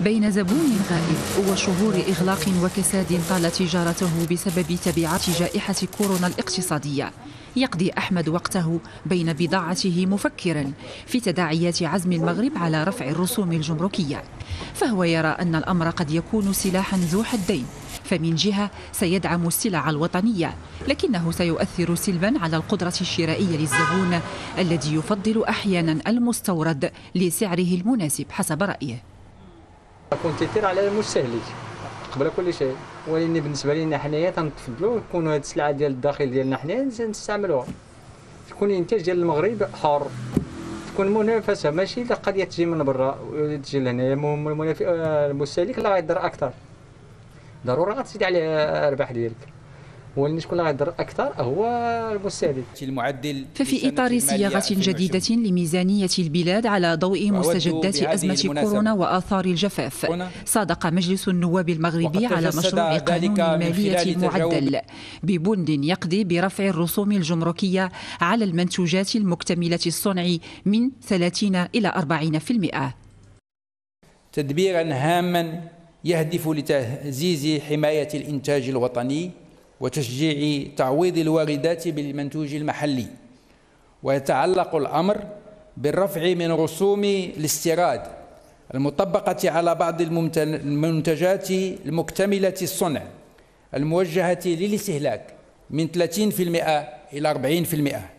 بين زبون غائب وشهور إغلاق وكساد طال تجارته بسبب تبعات جائحة كورونا الاقتصادية. يقضي أحمد وقته بين بضاعته مفكرا في تداعيات عزم المغرب على رفع الرسوم الجمركية. فهو يرى أن الأمر قد يكون سلاحا ذو حدين فمن جهة سيدعم السلع الوطنية لكنه سيؤثر سلبا على القدرة الشرائية للزبون الذي يفضل أحيانا المستورد لسعره المناسب حسب رأيه. كون تيتير على المستهلك قبل كل شيء ولكن بالنسبة لنا حنايا تنتفضلوا يكونوا هاد السلعة ديال الداخل ديالنا حنايا نستعملوها. تكون انتاج ديال المغرب حر تكون منافسه ماشي قضية تجي من برا تجي لهنايا المستهلك لا غيضر أكثر. ضروري غتزيد عليه الأرباح ديالك. شكون غيضر أكثر هو المستهلك المعدل ففي إطار صياغة جديدة لميزانية البلاد على ضوء مستجدات أزمة كورونا وآثار الجفاف. صادق مجلس النواب المغربي على مشروع قانون الماليه المعدل ببند يقضي برفع الرسوم الجمركية على المنتوجات المكتملة الصنع من 30 إلى 40% تدبيرا هاما يهدف لتعزيز حماية الإنتاج الوطني وتشجيع تعويض الواردات بالمنتوج المحلي. ويتعلق الأمر بالرفع من رسوم الاستيراد المطبقة على بعض المنتجات المكتملة الصنع الموجهة للاستهلاك من 30% إلى 40%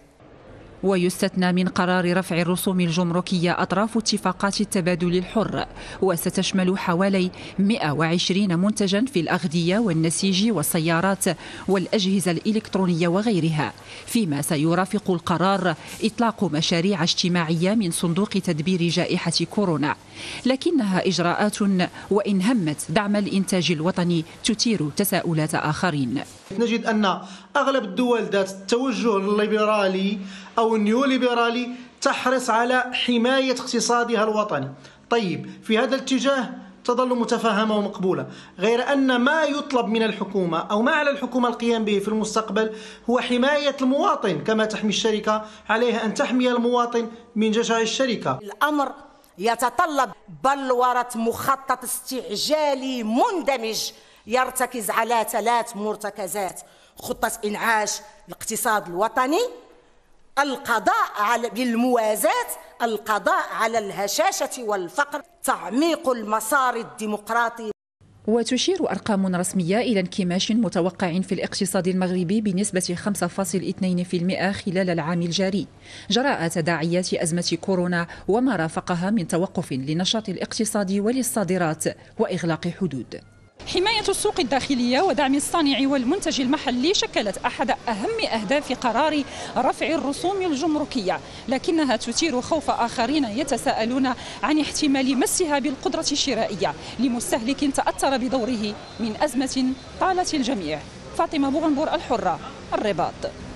ويستثنى من قرار رفع الرسوم الجمركية أطراف اتفاقات التبادل الحر وستشمل حوالي 120 منتجا في الأغذية والنسيج والسيارات والأجهزة الإلكترونية وغيرها. فيما سيرافق القرار إطلاق مشاريع اجتماعية من صندوق تدبير جائحة كورونا. لكنها إجراءات وإن همت دعم الإنتاج الوطني تثير تساؤلات آخرين. نجد أن أغلب الدول ذات التوجه الليبرالي أو النيوليبرالي تحرص على حماية اقتصادها الوطني. طيب في هذا الاتجاه تظل متفهمة ومقبولة. غير أن ما يطلب من الحكومة أو ما على الحكومة القيام به في المستقبل هو حماية المواطن كما تحمي الشركة عليها أن تحمي المواطن من جشع الشركة. الأمر يتطلب بلورة مخطط استعجالي مندمج يرتكز على ثلاث مرتكزات. خطة إنعاش الاقتصاد الوطني القضاء على بالموازاة القضاء على الهشاشة والفقر تعميق المسار الديمقراطي. وتشير أرقام رسمية إلى انكماش متوقع في الاقتصاد المغربي بنسبة 5.2% خلال العام الجاري. جراء تداعيات أزمة كورونا وما رافقها من توقف لنشاط الاقتصاد وللصادرات وإغلاق حدود. حماية السوق الداخلية ودعم الصانع والمنتج المحلي شكلت أحد أهم أهداف قرار رفع الرسوم الجمركية لكنها تثير خوف آخرين يتساءلون عن احتمال مسها بالقدرة الشرائية لمستهلك تأثر بدوره من أزمة طالت الجميع. فاطمة بوغنبور الحرة الرباط.